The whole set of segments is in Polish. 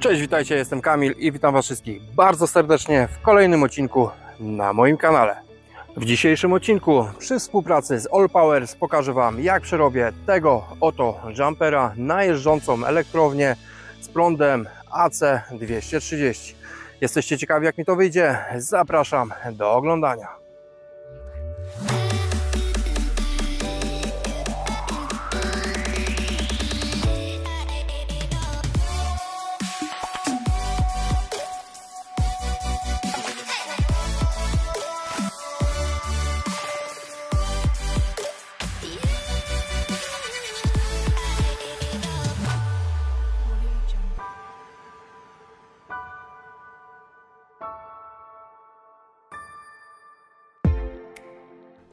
Cześć, witajcie, jestem Kamil i witam Was wszystkich bardzo serdecznie w kolejnym odcinku na moim kanale. W dzisiejszym odcinku przy współpracy z All Powers pokażę Wam jak przerobię tego oto jumpera na jeżdżącą elektrownię z prądem AC230. Jesteście ciekawi jak mi to wyjdzie? Zapraszam do oglądania.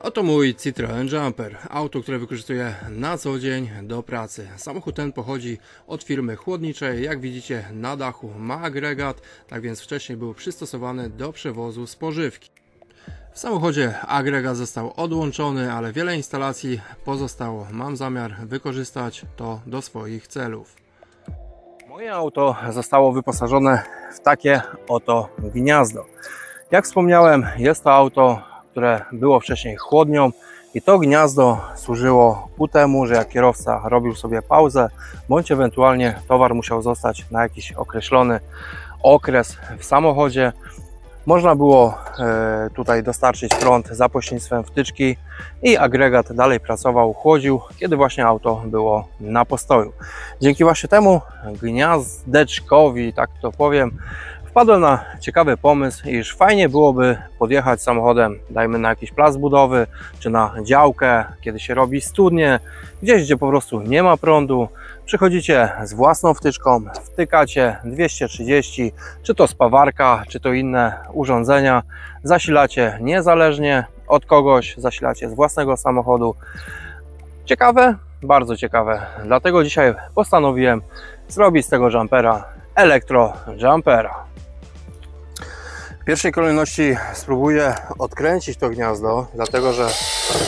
Oto mój Citroen Jumper, auto, które wykorzystuję na co dzień do pracy. Samochód ten pochodzi od firmy chłodniczej, jak widzicie na dachu ma agregat, tak więc wcześniej był przystosowany do przewozu spożywki. W samochodzie agregat został odłączony, ale wiele instalacji pozostało. Mam zamiar wykorzystać to do swoich celów. Moje auto zostało wyposażone w takie oto gniazdo. Jak wspomniałem, jest to auto które było wcześniej chłodnią i to gniazdo służyło ku temu, że jak kierowca robił sobie pauzę, bądź ewentualnie towar musiał zostać na jakiś określony okres w samochodzie, można było e, tutaj dostarczyć prąd za pośrednictwem wtyczki i agregat dalej pracował, chłodził, kiedy właśnie auto było na postoju. Dzięki właśnie temu gniazdeczkowi, tak to powiem, wpadłem na ciekawy pomysł, iż fajnie byłoby podjechać samochodem, dajmy na jakiś plac budowy, czy na działkę, kiedy się robi studnie, gdzieś, gdzie po prostu nie ma prądu. Przychodzicie z własną wtyczką, wtykacie 230, czy to spawarka, czy to inne urządzenia, zasilacie niezależnie od kogoś, zasilacie z własnego samochodu. Ciekawe? Bardzo ciekawe. Dlatego dzisiaj postanowiłem zrobić z tego jumpera elektro jumpera. W pierwszej kolejności spróbuję odkręcić to gniazdo, dlatego że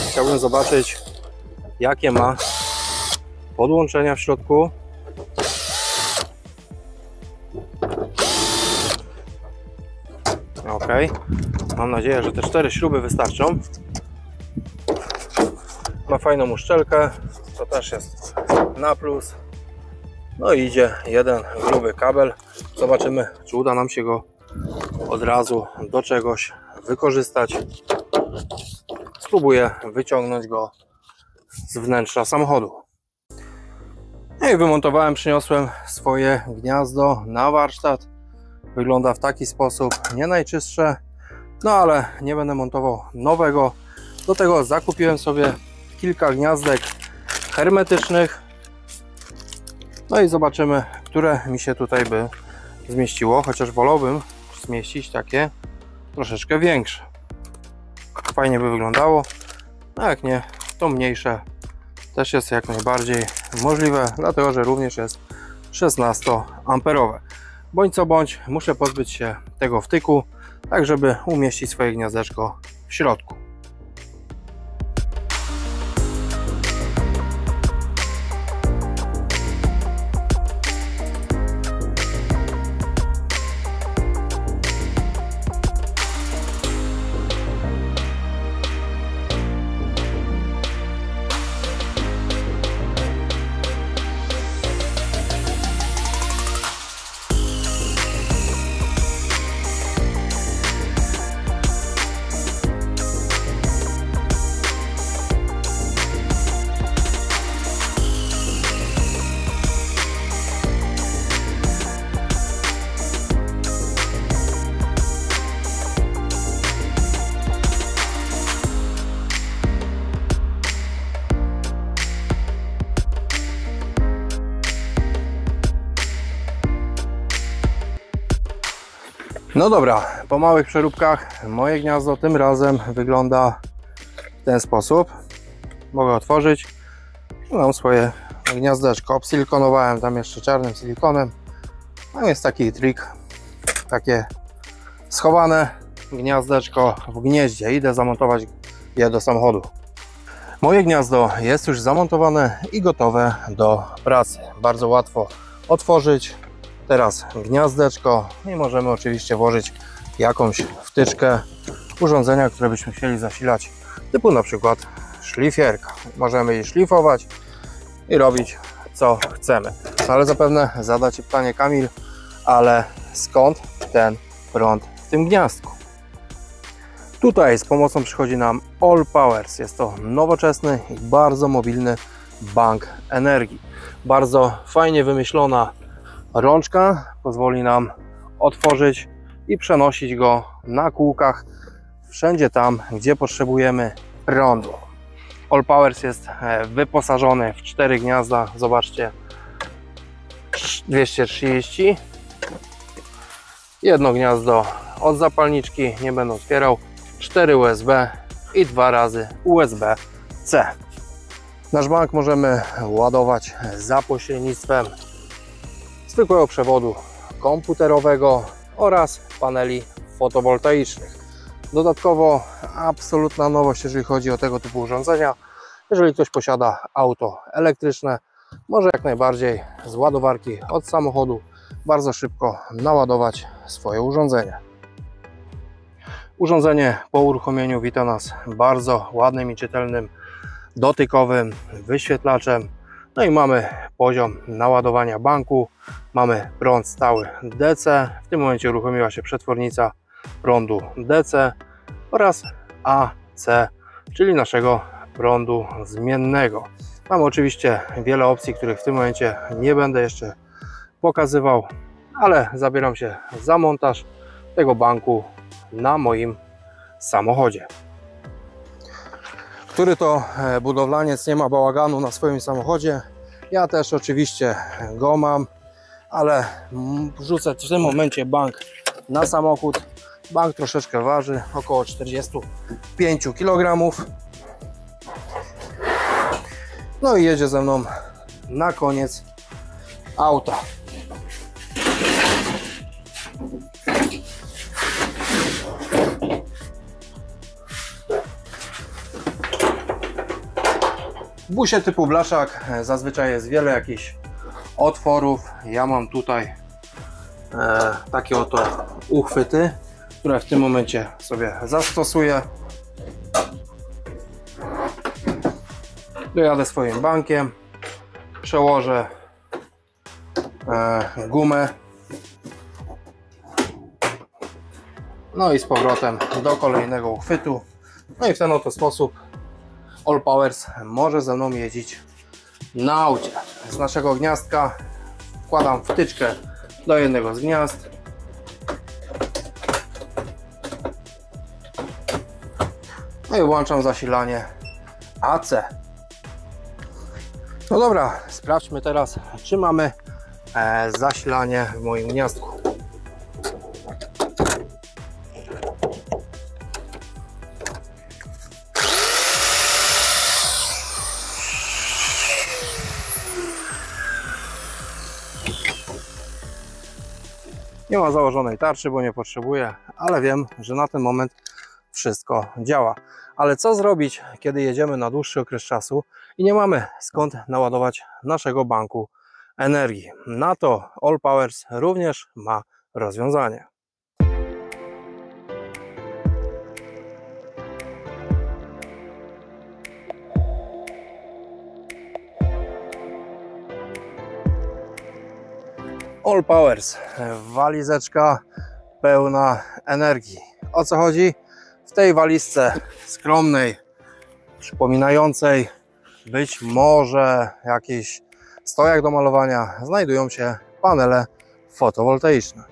chciałbym zobaczyć jakie ma podłączenia w środku. Ok, mam nadzieję, że te cztery śruby wystarczą. Ma fajną uszczelkę, to też jest na plus. No i idzie jeden gruby kabel. Zobaczymy, czy uda nam się go od razu do czegoś wykorzystać. Spróbuję wyciągnąć go z wnętrza samochodu. No i wymontowałem, przyniosłem swoje gniazdo na warsztat. Wygląda w taki sposób, nie najczystsze, no ale nie będę montował nowego. Do tego zakupiłem sobie kilka gniazdek hermetycznych. No i zobaczymy, które mi się tutaj by zmieściło, chociaż wolałbym zmieścić takie troszeczkę większe. Fajnie by wyglądało, a jak nie, to mniejsze też jest jak najbardziej możliwe, dlatego że również jest 16 amperowe. Bądź co bądź, muszę pozbyć się tego wtyku, tak żeby umieścić swoje gniazdeczko w środku. No dobra, po małych przeróbkach moje gniazdo tym razem wygląda w ten sposób. Mogę otworzyć. Mam swoje gniazdeczko. Obsilikonowałem tam jeszcze czarnym silikonem. Tam jest taki trik, takie schowane gniazdeczko w gnieździe. Idę zamontować je do samochodu. Moje gniazdo jest już zamontowane i gotowe do pracy. Bardzo łatwo otworzyć, Teraz gniazdeczko i możemy oczywiście włożyć jakąś wtyczkę urządzenia, które byśmy chcieli zasilać, typu na przykład szlifierka. Możemy jej szlifować i robić co chcemy. Ale zapewne zadacie pytanie Kamil, ale skąd ten prąd w tym gniazdku? Tutaj z pomocą przychodzi nam All Powers. Jest to nowoczesny i bardzo mobilny bank energii. Bardzo fajnie wymyślona rączka pozwoli nam otworzyć i przenosić go na kółkach wszędzie tam, gdzie potrzebujemy prądu. All Powers jest e, wyposażony w cztery gniazda. Zobaczcie, 230. Jedno gniazdo od zapalniczki, nie będę otwierał. 4 USB i dwa razy USB-C. Nasz bank możemy ładować za pośrednictwem zwykłego przewodu komputerowego oraz paneli fotowoltaicznych. Dodatkowo absolutna nowość, jeżeli chodzi o tego typu urządzenia. Jeżeli ktoś posiada auto elektryczne, może jak najbardziej z ładowarki od samochodu bardzo szybko naładować swoje urządzenie. Urządzenie po uruchomieniu wita nas bardzo ładnym i czytelnym dotykowym wyświetlaczem. No i mamy poziom naładowania banku, mamy prąd stały DC. W tym momencie uruchomiła się przetwornica prądu DC oraz AC, czyli naszego prądu zmiennego. Mamy oczywiście wiele opcji, których w tym momencie nie będę jeszcze pokazywał, ale zabieram się za montaż tego banku na moim samochodzie. Który to e, budowlaniec nie ma bałaganu na swoim samochodzie? Ja też oczywiście go mam, ale wrzucę w tym momencie bank na samochód. Bank troszeczkę waży, około 45 kg. No i jedzie ze mną na koniec auta. Busie typu blaszak e, zazwyczaj jest wiele jakichś otworów. Ja mam tutaj e, takie oto uchwyty, które w tym momencie sobie zastosuję. Dojadę swoim bankiem, przełożę e, gumę no i z powrotem do kolejnego uchwytu. No i w ten oto sposób All Powers może ze mną jeździć na aucie. Z naszego gniazdka wkładam wtyczkę do jednego z gniazd. No i włączam zasilanie AC. No dobra, sprawdźmy teraz, czy mamy e, zasilanie w moim gniazdku. Nie ma założonej tarczy, bo nie potrzebuję, ale wiem, że na ten moment wszystko działa. Ale co zrobić, kiedy jedziemy na dłuższy okres czasu i nie mamy skąd naładować naszego banku energii? Na to All Powers również ma rozwiązanie. All Powers, walizeczka pełna energii. O co chodzi? W tej walizce skromnej, przypominającej być może jakiś stojak do malowania, znajdują się panele fotowoltaiczne.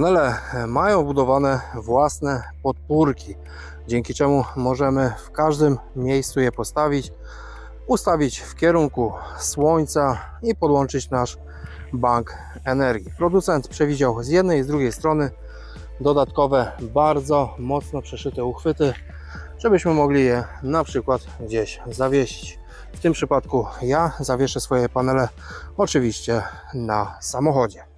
Panele mają wbudowane własne podpórki, dzięki czemu możemy w każdym miejscu je postawić, ustawić w kierunku słońca i podłączyć nasz bank energii. Producent przewidział z jednej i z drugiej strony dodatkowe, bardzo mocno przeszyte uchwyty, żebyśmy mogli je na przykład gdzieś zawiesić. W tym przypadku ja zawieszę swoje panele oczywiście na samochodzie.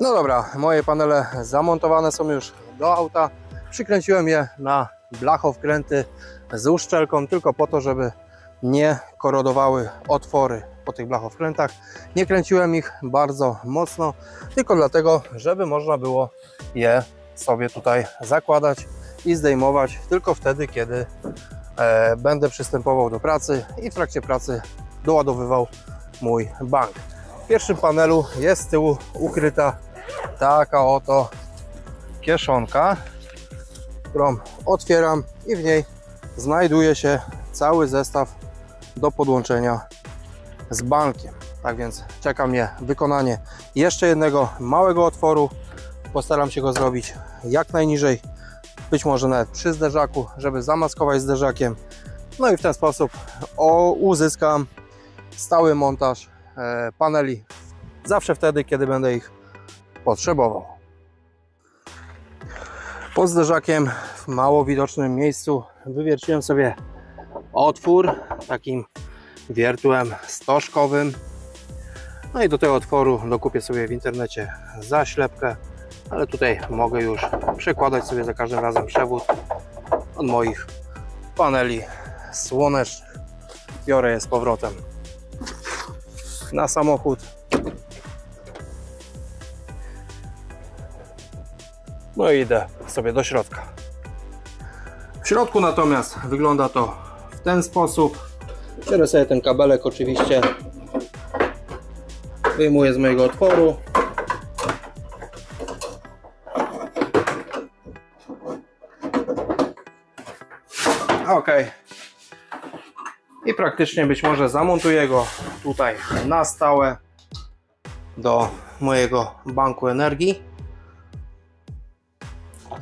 No dobra, moje panele zamontowane są już do auta. Przykręciłem je na blachowkręty z uszczelką, tylko po to, żeby nie korodowały otwory po tych blachowkrętach. Nie kręciłem ich bardzo mocno, tylko dlatego, żeby można było je sobie tutaj zakładać i zdejmować tylko wtedy, kiedy e, będę przystępował do pracy i w trakcie pracy doładowywał mój bank. W pierwszym panelu jest z tyłu ukryta taka oto kieszonka, którą otwieram i w niej znajduje się cały zestaw do podłączenia z bankiem. Tak więc czeka mnie wykonanie jeszcze jednego małego otworu. Postaram się go zrobić jak najniżej, być może nawet przy zderzaku, żeby zamaskować zderzakiem. No i w ten sposób uzyskam stały montaż e, paneli zawsze wtedy, kiedy będę ich potrzebował. Pod zderzakiem w mało widocznym miejscu wywierciłem sobie otwór takim wiertłem stożkowym. No i do tego otworu dokupię sobie w internecie zaślepkę, ale tutaj mogę już przekładać sobie za każdym razem przewód od moich paneli słonecznych. Biorę je z powrotem na samochód No i idę sobie do środka. W środku natomiast wygląda to w ten sposób. Biorę sobie ten kabelek oczywiście. Wyjmuję z mojego otworu. Ok. I praktycznie być może zamontuję go tutaj na stałe do mojego banku energii.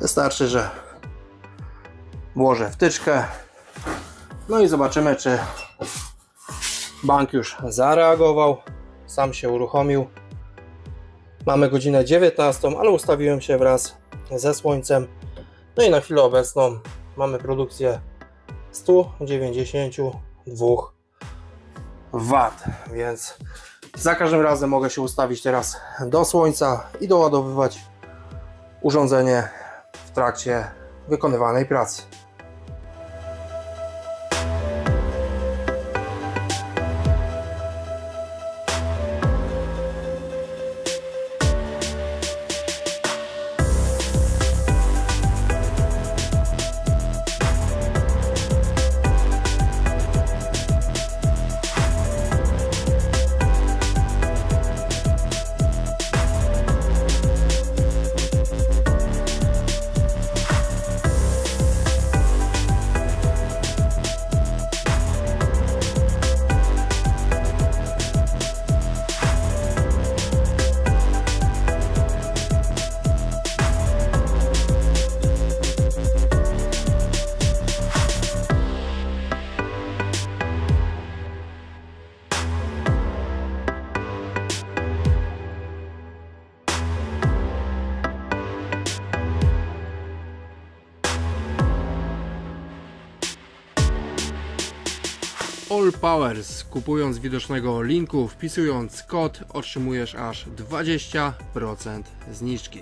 Wystarczy, że włożę wtyczkę. No i zobaczymy, czy bank już zareagował, sam się uruchomił. Mamy godzinę 19, ale ustawiłem się wraz ze słońcem. No i na chwilę obecną mamy produkcję 192 W, więc za każdym razem mogę się ustawić teraz do słońca i doładowywać urządzenie trakcie wykonywanej pracy. All Powers. Kupując widocznego linku, wpisując kod, otrzymujesz aż 20% zniżki.